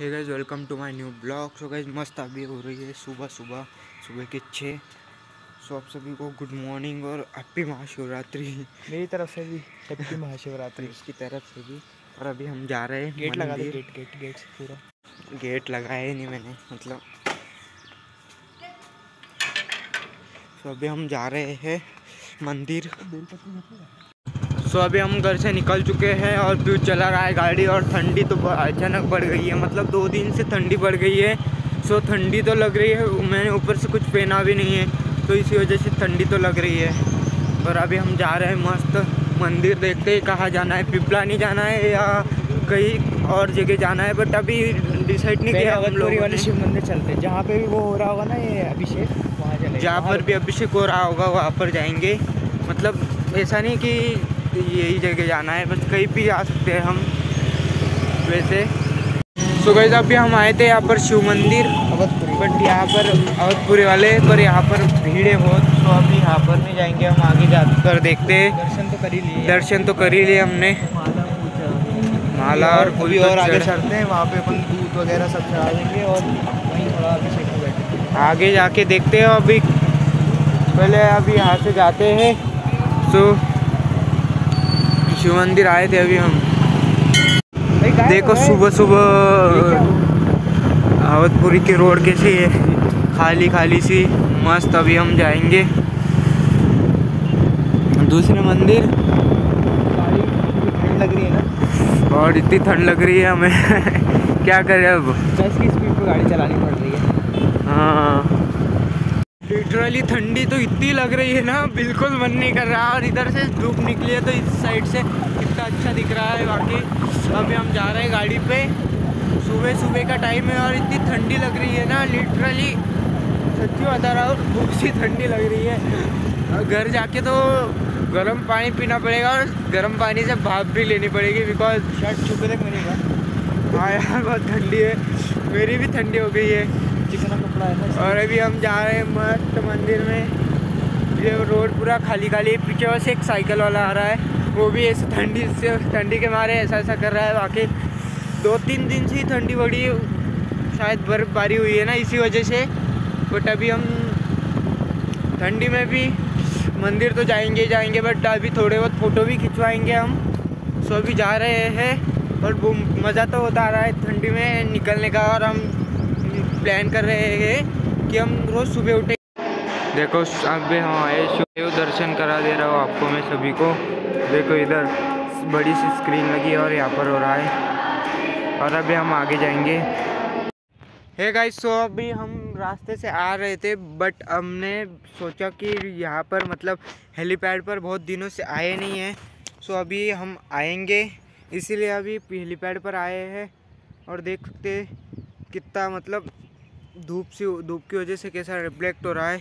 Hey guys welcome to my new blog so guys मस्त अभी हो रही है सुबह सुबह सुबह के छः सो आप सभी को गुड मॉर्निंग और हैप्पी महाशिवरात्रि। मेरी तरफ़ से भी हैप्पी महाशिवरात्रि। इसकी तरफ़ से भी। और अभी हम जा रहे हैं गेट लगा दे गेट गेट गेट पूरा। गेट लगाया ही नहीं मैंने मतलब। सो अभी हम जा रहे हैं मंदिर। सो अभी हम घर से निकल चुके हैं और व्यू चला रहा है गाड़ी और ठंडी तो अचानक बढ़ गई है। मतलब दो दिन से ठंडी बढ़ गई है। सो ठंडी तो लग रही है मैंने ऊपर से कुछ पहना भी नहीं है तो इसी वजह से ठंडी तो लग रही है। और अभी हम जा रहे हैं मस्त मंदिर देखते हैं कहाँ जाना है पिपला नहीं जाना है या कहीं और जगह जाना है बट अभी डिसाइड नहीं किया हम लोगों वाले शिव मंदिर चलते हैं। जहाँ पे भी वो हो रहा होगा ना ये अभिषेक वहाँ जहाँ पर भी अभिषेक हो रहा होगा वहाँ पर जाएँगे। मतलब ऐसा नहीं कि यही जगह जाना है बस कहीं भी जा सकते हैं हम वैसे। सो गई अभी हम आए थे यहाँ पर शिव मंदिर अवधपुरी। बट यहाँ पर अवधपुरी वाले पर यहाँ पर भीड़ है बहुत तो अभी यहाँ पर नहीं जाएँगे हम आगे जाकर देखते हैं। दर्शन तो कर ही लिए। दर्शन तो कर ही लिए हमने। माला और अभी तो और आगे चढ़ते हैं वहाँ पे अपन दूध वगैरह सब चढ़ा देंगे और वहीं थोड़ा अभिषेक में बैठे आगे जाके देखते हैं अभी। पहले अभी यहाँ से जाते हैं सो शिव मंदिर आए थे अभी हम। देखो सुबह सुबह? अवधपुरी की रोड कैसी है खाली खाली सी मस्त अभी हम जाएँगे। दूसरे मंदिर। गाड़ी ठंड लग रही है ना। और इतनी ठंड लग रही है हमें। क्या करें अब? दस की स्पीड पर गाड़ी चलानी पड़ रही है। हाँ। लिटरली ठंडी तो इतनी लग रही है ना बिल्कुल मन नहीं कर रहा। और इधर से धूप निकली है तो इस साइड से कितना अच्छा दिख रहा है बाकी अभी हम जा रहे हैं गाड़ी पे। सुबह सुबह का टाइम है और इतनी ठंडी लग रही है ना लिटरली सच्ची बता रहा हूँ बहुत सी ठंडी लग रही है। घर जाके तो गर्म पानी पीना पड़ेगा और गर्म पानी से भाप भी लेनी पड़ेगी बिकॉज़ शर्ट छुपे तक कहा हाँ यार बहुत ठंडी है। मेरी भी ठंडी हो गई है। चिकना कपड़ा है और अभी हम जा रहे हैं मस्त मंदिर में। ये रोड पूरा खाली खाली है पीछे बस एक साइकिल वाला आ रहा है। वो भी ऐसे ठंडी से, ठंडी के मारे ऐसा ऐसा कर रहा है। बाकी दो तीन दिन से ही ठंडी बढ़ी शायद बर्फबारी हुई है ना इसी वजह से। बट अभी हम ठंडी में भी मंदिर तो जाएँगे जाएँगे बट अभी थोड़े बहुत फ़ोटो भी खिंचवाएँगे हम। सो अभी जा रहे हैं और मज़ा तो होता आ रहा है ठंडी में निकलने का। और हम प्लान कर रहे हैं कि हम रोज़ सुबह उठे। देखो हम आए शिव दर्शन करा दे रहा हूँ आपको मैं सभी को। देखो इधर बड़ी सी स्क्रीन लगी है और यहाँ पर हो रहा है। और अभी हम आगे जाएँगे। हे गाइस सो अभी हम रास्ते से आ रहे थे बट हमने सोचा कि यहाँ पर मतलब हेलीपैड पर बहुत दिनों से आए नहीं हैं। सो अभी हम आएँगे इसीलिए अभी हेलीपैड पर आए हैं। और देख सकते कितना मतलब धूप सी, धूप की वजह से कैसा रिफ्लेक्ट हो रहा है।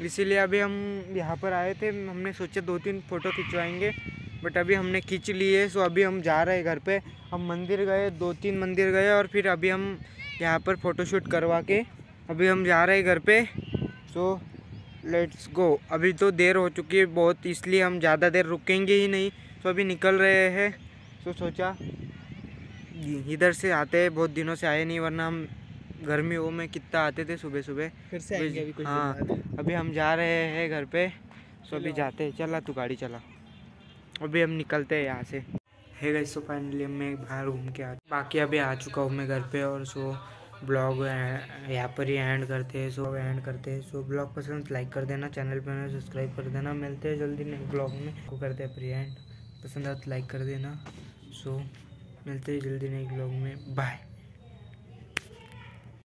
इसीलिए अभी हम यहाँ पर आए थे, हमने सोचा दो तीन फ़ोटो खिंचवाएँगे बट अभी हमने खींच लिए सो अभी हम जा रहे हैं घर पे। हम मंदिर गए, दो तीन मंदिर गए और फिर अभी हम यहाँ पर फ़ोटोशूट करवा के अभी हम जा रहे हैं घर पे। सो लेट्स गो अभी तो देर हो चुकी है बहुत, इसलिए हम ज़्यादा देर रुकेंगे ही नहीं। तो अभी निकल रहे हैं। सो सोचा इधर से आते हैं, बहुत दिनों से आए नहीं, वरना हम गर्मियों में कितना आते थे सुबह सुबह? फिर से आएँगे अभी कुछ हाँ अभी हम जा रहे हैं घर पे सो अभी जाते हैं। चला तू गाड़ी चला। अभी हम निकलते हैं यहाँ से। है गई सो फाइनली मैं बाहर घूम के आ बाकी अभी आ चुका हूँ मैं घर पे और सो ब्लॉग यहाँ पर ही एंड करते हैं सो एंड करते हैं। सो ब्लॉग पसंद लाइक कर देना चैनल पर सब्सक्राइब कर देना। मिलते हैं जल्दी नेक्स्ट ब्लॉग में। को करते हैं प्री एंड पसंद आया तो लाइक कर देना। सो मिलते हैं जल्दी नेक्स्ट ब्लॉग में। बाय